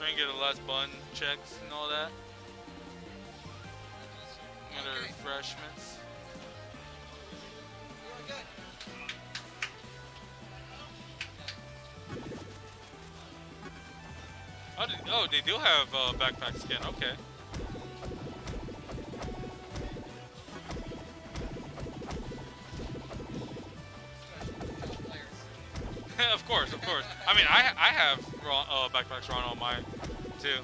string, get the last bun checks and all that. And Okay. refreshments. Oh, oh, they do have uh, backpack skin. Okay. of course, of course. I mean, I I have uh, backpacks run on mine too.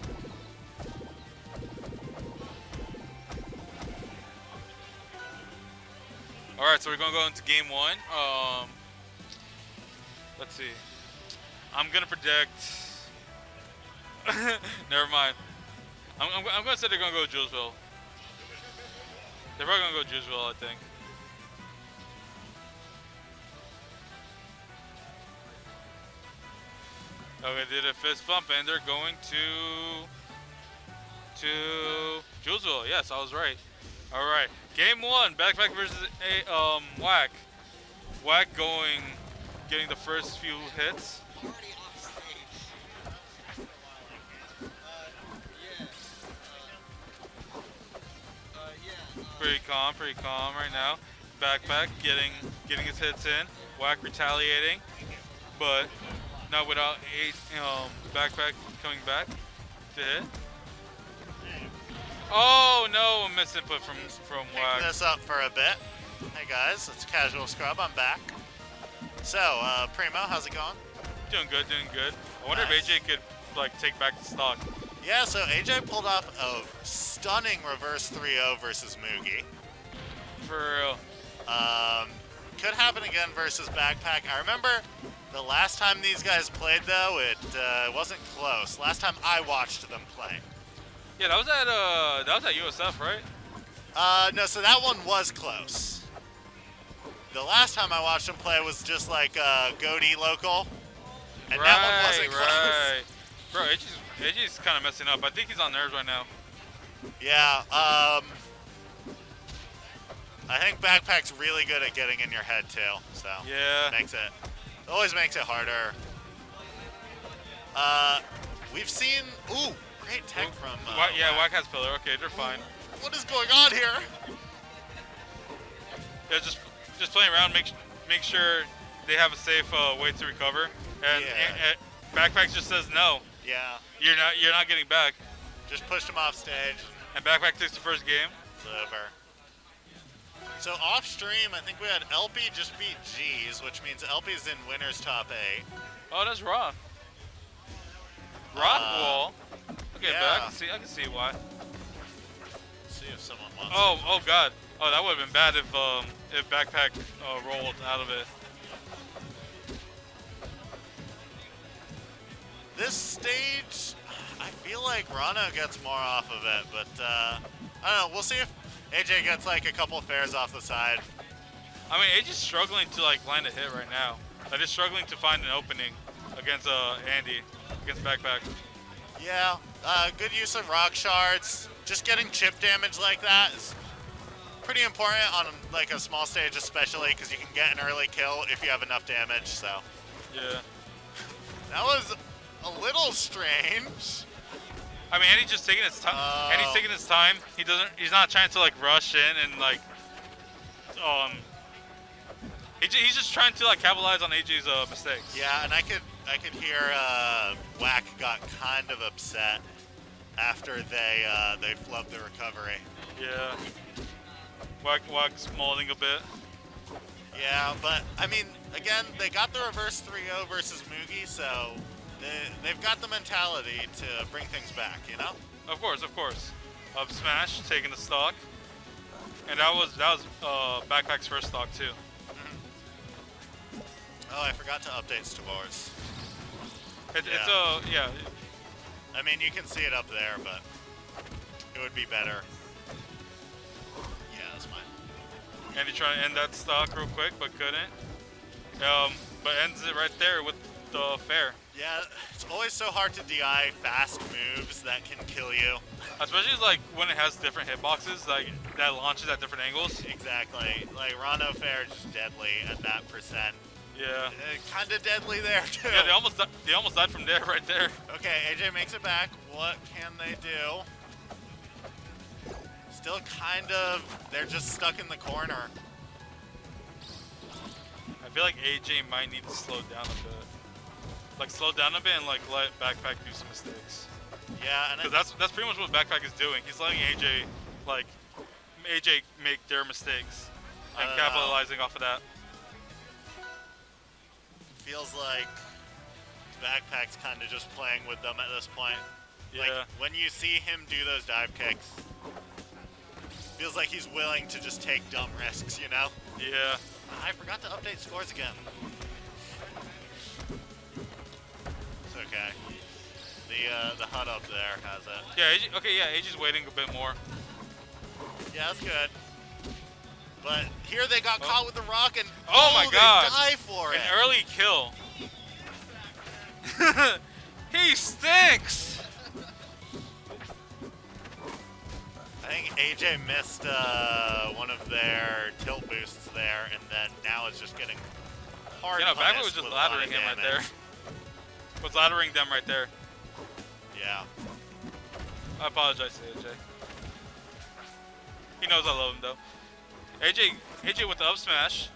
All right, so we're gonna go into game one. Um, let's see. I'm gonna predict. Never mind. I'm, I'm, I'm gonna say they're gonna go Julesvale. They're probably gonna go Julesvale, I think. Okay, did a fist bump, and they're going to to Julesvale. Yes, I was right. All right, game one, backpack versus a um Wack. Wack going, getting the first few hits. Pretty calm, pretty calm right now. Backpack getting getting his hits in. Wack retaliating, but not without eight um backpack coming back to hit. Oh no, a miss input from from Pick this up for a bit. Hey guys, it's Casual Scrub. I'm back. So, uh, Primo, how's it going? Doing good, doing good. I wonder Nice. if AJ could like take back the stock. Yeah, so AJ pulled off a stunning reverse 3-0 versus Moogie. For real. Um, could happen again versus Backpack. I remember the last time these guys played, though, it uh, wasn't close. Last time I watched them play. Yeah, that was at uh that was at USF, right? Uh, no, so that one was close. The last time I watched them play was just like uh, Goatee local, and right, that one wasn't close. right. Bro, AJ's, AJ's kind of messing up. I think he's on nerves right now. Yeah, um, I think Backpack's really good at getting in your head too, so Yeah. makes it always makes it harder. Uh, we've seen ooh great tech from uh, yeah, has pillar. Okay, they're fine. What is going on here? Yeah, just just playing around. Make make sure they have a safe uh, way to recover. And, Yeah. and- and backpack just says no. Yeah, You're not you're not getting back. just pushed him off stage. And backpack takes the first game. It's over. So off stream, I think we had LP just beat G's, which means LP's in winners top eight. Oh, that's Rock. Rock Uh, wall. Okay, yeah. but I can see I can see why. See if someone wants. Oh oh god. Oh, that would have been bad if um if backpack uh, rolled out of it. This stage, I feel like Ranno gets more off of it, but uh, I don't know. We'll see if AJ gets like a couple fares off the side. I mean, AJ's struggling to like land a hit right now. Like, just struggling to find an opening against uh Andy against backpack. Yeah, uh, good use of rock shards. Just getting chip damage like that is pretty important on like a small stage, especially because you can get an early kill if you have enough damage. So Yeah. that was a little strange. I mean, Andy's just taking his time. Oh. Andy's taking his time. He doesn't. He's not trying to like rush in and like, um. He, he's just trying to like capitalize on AJ's uh, mistakes. Yeah, and I could I could hear uh, Wack got kind of upset after they uh, they flubbed the recovery. Yeah. Wack Wack's molding a bit. Yeah, but I mean, again, they got the reverse 3-0 versus Moogie, so they, they've got the mentality to bring things back, you know? Of course, of course. Up smash, taking the stock. And that was that was uh, backpack's first stock too. Oh, I forgot to update Stavars. It, It's a, uh yeah. I mean, you can see it up there, but it would be better. Yeah, that's mine. Andy trying to end that stock real quick, but couldn't. Um, but ends it right there with the fair. Yeah, it's always so hard to DI fast moves that can kill you. Especially like when it has different hitboxes, like that launches at different angles. Exactly. Like Ranno Fair is just deadly at that percent. Yeah. Uh, kind of deadly there too. Yeah, they almost they almost died from there right there. Okay, AJ makes it back. What can they do? Still kind of, they're just stuck in the corner. I feel like AJ might need to slow down a bit. Like slow down a bit and like let Backpack do some mistakes. Yeah, and Because that's that's pretty much what Backpack is doing. He's letting AJ like AJ make their mistakes and don't know. capitalizing off of that. feels like Backpack's kind of just playing with them at this point. Like, Yeah. when you see him do those dive kicks, feels like he's willing to just take dumb risks, you know? Yeah. I forgot to update scores again. Okay. The uh, the HUD up there has it. Yeah. AJ, okay. Yeah. AJ's waiting a bit more. Yeah, that's good. But here they got Oh. caught with the rock and Oh my they God. die for An it. early kill. he stinks. I think AJ missed uh, one of their tilt boosts there, and then now it's just getting hard. You know, Backpack was just with a lot of laddering him right there. Was laddering them right there. Yeah. I apologize to AJ. He knows I love him though. AJ, AJ with the up smash.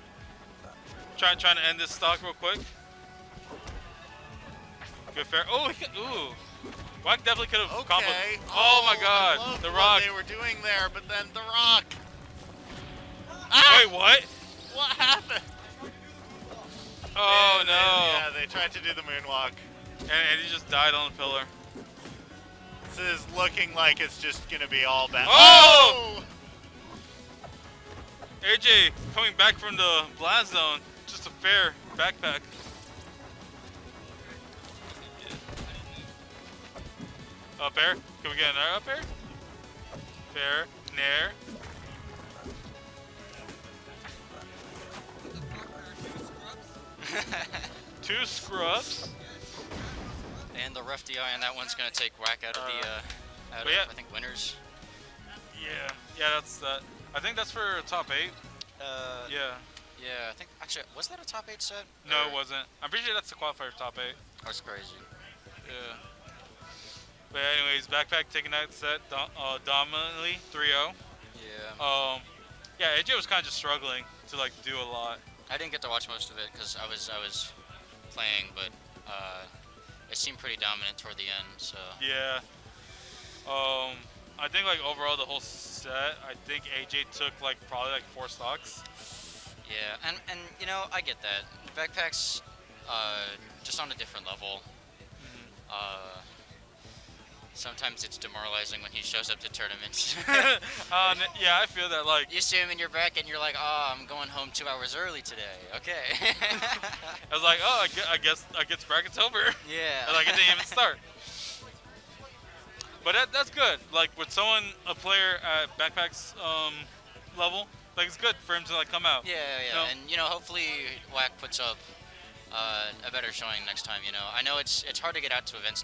Trying, trying to end this stock real quick. Good fair. Oh, ooh. Wack definitely could have comboed. Okay. Oh, my oh, I God, the what rock. they were doing there, but then the rock. Wait, what? Ah! What happened? Oh And no! yeah, they tried to do the moonwalk. And, and he just died on the pillar. This is looking like it's just gonna be all bad. Oh! oh! AJ coming back from the blast zone. Just a fair backpack. Up air? Can we get another up air? Fair. Nair. Two scrubs. And the rough DI on that one's gonna take Wack out of the uh, out of yeah. I think winners. Yeah. Yeah, that's that. I think that's for top eight. Uh, Yeah. yeah, I think actually was that a top eight set? No, Or- it wasn't. I'm pretty sure that's the qualifier for top eight. That's crazy. Yeah. But anyways, backpack taking that set uh, dominantly, 3-0. Yeah. Um, yeah, AJ was kind of just struggling to like do a lot. I didn't get to watch most of it because I was I was playing, but uh, it seemed pretty dominant toward the end. So Yeah. Um, I think like overall the whole set, I think AJ took like probably like four stocks. yeah, and and you know I get that the backpacks uh, just on a different level. Uh, sometimes it's demoralizing when he shows up to tournaments. n- yeah, I feel that like you see him in your bracket and you're like, oh, I'm going home two hours early today. Okay. I was like, oh, I guess I guess, I guess bracket's over. yeah. And, like it didn't even start. But that, that's good. Like with someone, a player at backpacks um, level, like it's good for him to like come out. Yeah, yeah, No. and you know, hopefully Wack puts up uh, a better showing next time. You know, I know it's it's hard to get out to events